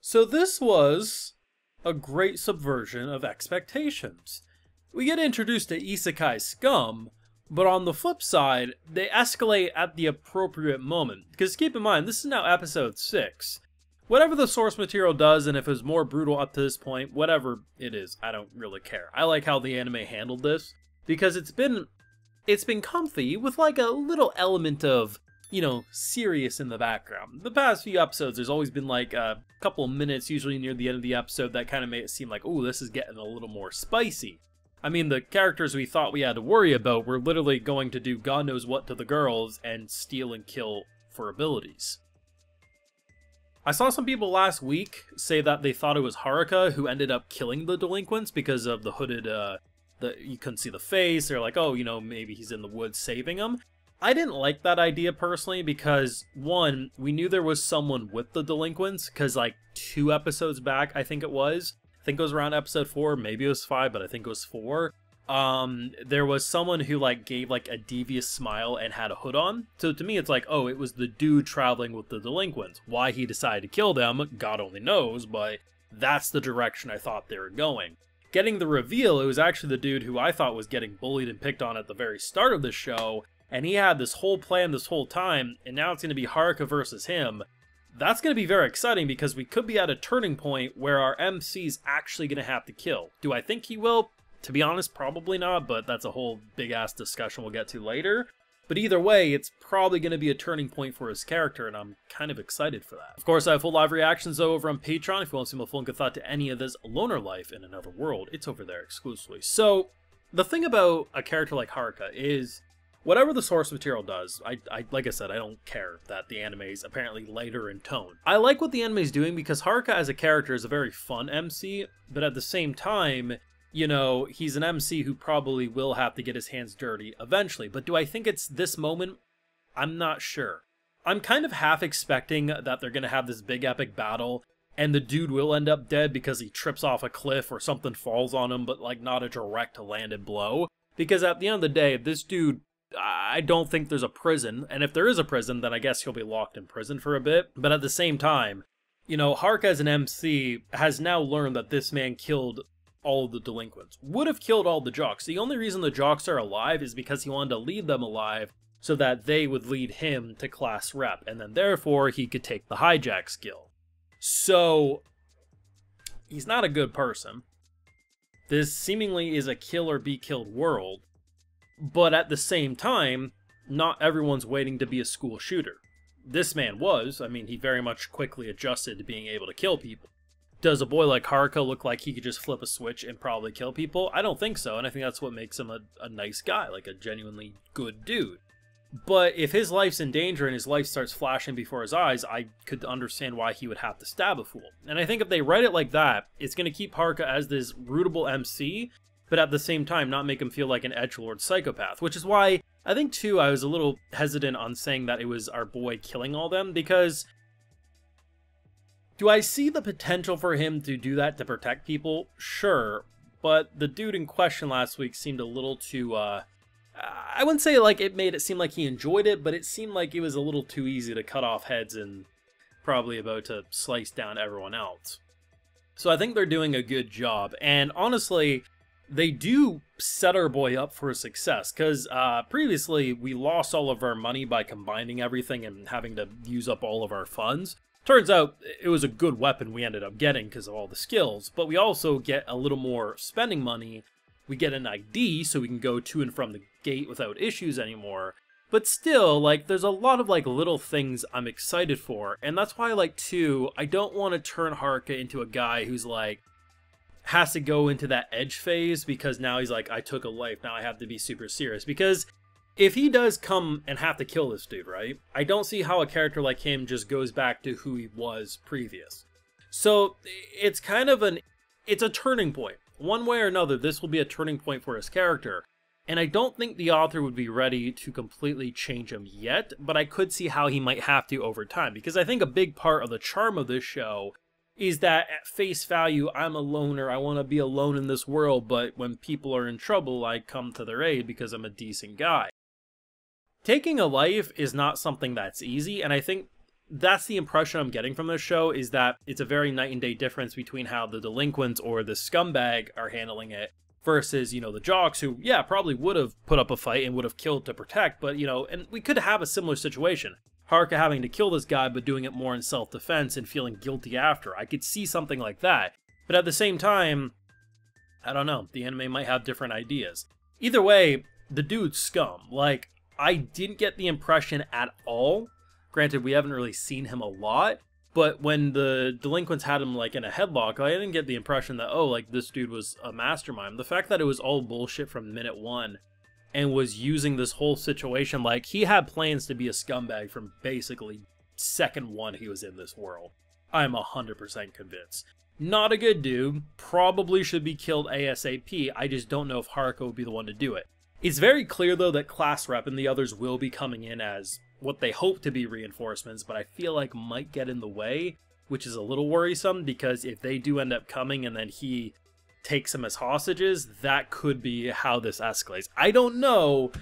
So this was a great subversion of expectations. We get introduced to isekai scum, but on the flip side, they escalate at the appropriate moment. Because keep in mind, this is now episode 6. Whatever the source material does, and if it was more brutal up to this point, whatever it is, I don't really care. I like how the anime handled this, because it's been it's been comfy with like a little element of you know, serious in the background. The past few episodes, there's always been like a couple minutes, usually near the end of the episode, that kind of made it seem like, oh, this is getting a little more spicy. I mean, the characters we thought we had to worry about were literally going to do God knows what to the girls and steal and kill for abilities. I saw some people last week say that they thought it was Haruka who ended up killing the delinquents because of the hooded, uh, the, you couldn't see the face. They're like, oh, you know, maybe he's in the woods saving them. I didn't like that idea personally because, one, we knew there was someone with the delinquents, because, like, two episodes back, I think it was, I think it was around episode four, maybe it was five, but I think it was four, um, there was someone who, like, gave, like, a devious smile and had a hood on. So to me, it's like, oh, it was the dude traveling with the delinquents. Why he decided to kill them, God only knows, but that's the direction I thought they were going. Getting the reveal, it was actually the dude who I thought was getting bullied and picked on at the very start of the show, and he had this whole plan this whole time, and now it's going to be Haruka versus him. That's going to be very exciting because we could be at a turning point where our MC's actually going to have to kill. Do I think he will? To be honest, probably not, but that's a whole big ass discussion we'll get to later. But either way, it's probably going to be a turning point for his character, and I'm kind of excited for that. Of course, I have full live reactions though over on Patreon. If you want to see my full and thought to any of this loner life in another world, it's over there exclusively. So, the thing about a character like Haruka is whatever the source material does, I, I like I said, I don't care that the anime is apparently lighter in tone. I like what the anime is doing because Haruka as a character is a very fun MC, but at the same time, you know, he's an MC who probably will have to get his hands dirty eventually. But do I think it's this moment? I'm not sure. I'm kind of half expecting that they're going to have this big epic battle and the dude will end up dead because he trips off a cliff or something falls on him, but like not a direct landed blow. Because at the end of the day, this dude I don't think there's a prison, and if there is a prison, then I guess he'll be locked in prison for a bit. But at the same time, you know, Haruka as an MC has now learned that this man killed all of the delinquents. Would have killed all the jocks. The only reason the jocks are alive is because he wanted to leave them alive so that they would lead him to class rep, and then therefore he could take the hijack skill. So, he's not a good person. This seemingly is a kill or be killed world, but at the same time, not everyone's waiting to be a school shooter. This man was, I mean, he very much quickly adjusted to being able to kill people. Does a boy like Haruka look like he could just flip a switch and probably kill people? I don't think so, and I think that's what makes him a, a nice guy, like a genuinely good dude. But if his life's in danger and his life starts flashing before his eyes, I could understand why he would have to stab a fool. And I think if they write it like that, it's going to keep Haruka as this rootable MC, but at the same time not make him feel like an edgelord psychopath, which is why I think too I was a little hesitant on saying that it was our boy killing all them because do I see the potential for him to do that to protect people? Sure, but the dude in question last week seemed a little too uh I wouldn't say like it made it seem like he enjoyed it, but it seemed like it was a little too easy to cut off heads and probably about to slice down everyone else. So I think they're doing a good job. And honestly, they do set our boy up for a success because uh, previously we lost all of our money by combining everything and having to use up all of our funds. Turns out it was a good weapon we ended up getting because of all the skills, but we also get a little more spending money. We get an ID so we can go to and from the gate without issues anymore. But still, like, there's a lot of, like, little things I'm excited for, and that's why, like, too, I don't want to turn Haruka into a guy who's like, has to go into that edge phase because now he's like, I took a life, now I have to be super serious. Because if he does come and have to kill this dude, right? I don't see how a character like him just goes back to who he was previous. So it's kind of an it's a turning point. One way or another, this will be a turning point for his character. And I don't think the author would be ready to completely change him yet, but I could see how he might have to over time. Because I think a big part of the charm of this show is that at face value, I'm a loner. I want to be alone in this world, but when people are in trouble, I come to their aid because I'm a decent guy. Taking a life is not something that's easy, and I think that's the impression I'm getting from this show is that it's a very night and day difference between how the delinquents or the scumbag are handling it versus, you know, the jocks who, yeah, probably would have put up a fight and would have killed to protect, but, you know, and we could have a similar situation. Haruka having to kill this guy, but doing it more in self defense and feeling guilty after. I could see something like that. But at the same time, I don't know. The anime might have different ideas. Either way, the dude's scum. Like, I didn't get the impression at all. Granted, we haven't really seen him a lot, but when the delinquents had him like in a headlock, I didn't get the impression that oh, like this dude was a mastermind. The fact that it was all bullshit from minute one and was using this whole situation like he had plans to be a scumbag from basically second one he was in this world. I'm 100% convinced. Not a good dude, probably should be killed ASAP, I just don't know if Haruka would be the one to do it. It's very clear though that Class Rep and the others will be coming in as what they hope to be reinforcements, but I feel like might get in the way, which is a little worrisome because if they do end up coming and then he takes them as hostages, that could be how this escalates. I don't know,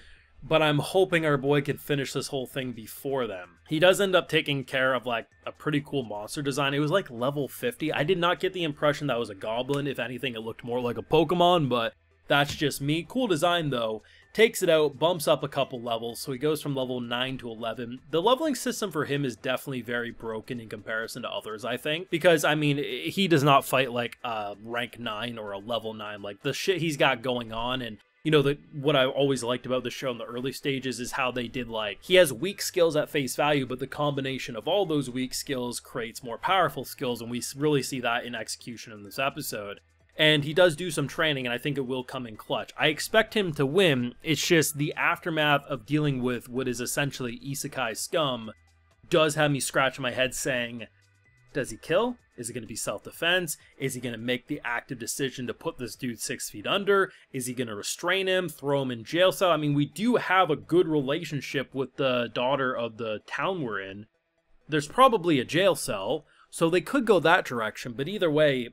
but I'm hoping our boy can finish this whole thing before them. He does end up taking care of like a pretty cool monster design. It was like level 50. I did not get the impression that was a goblin. If anything, it looked more like a Pokemon, but that's just me. Cool design though. Takes it out, bumps up a couple levels, so he goes from level 9 to 11. The leveling system for him is definitely very broken in comparison to others, I think. Because, I mean, he does not fight like a rank 9 or a level 9. Like, the shit he's got going on and you know, the what I always liked about the show in the early stages is how they did like he has weak skills at face value, but the combination of all those weak skills creates more powerful skills, and we really see that in execution in this episode. And he does do some training, and I think it will come in clutch. I expect him to win. It's just the aftermath of dealing with what is essentially isekai scum does have me scratch my head saying, does he kill? Is it going to be self defense? Is he going to make the active decision to put this dude six feet under? Is he going to restrain him, throw him in jail cell? I mean, we do have a good relationship with the daughter of the town we're in. There's probably a jail cell, so they could go that direction, but either way,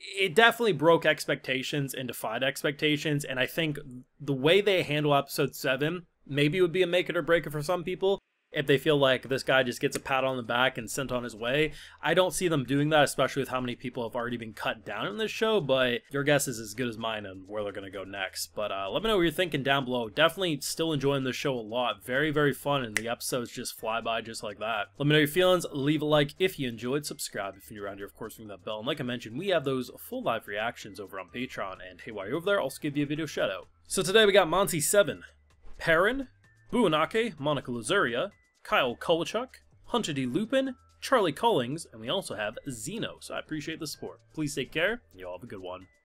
it definitely broke expectations and defied expectations, and I think the way they handle episode 7 maybe would be a make it or break it for some people, if they feel like this guy just gets a pat on the back and sent on his way. I don't see them doing that, especially with how many people have already been cut down in this show, but your guess is as good as mine on where they're going to go next. But uh, let me know what you're thinking down below. Definitely still enjoying this show a lot. Very, very fun, and the episodes just fly by just like that. Let me know your feelings. Leave a like if you enjoyed. Subscribe if you're around here, of course, ring that bell. And like I mentioned, we have those full live reactions over on Patreon, and hey, while you're over there, I'll also give you a video shout out. So today we got Monty 7, Perrin, Buonake, Monica Lazuria, Kyle Kulachuk, Hunter D. Lupin, Charlie Collings, and we also have Zeno. So I appreciate the support. Please take care. And You all have a good one.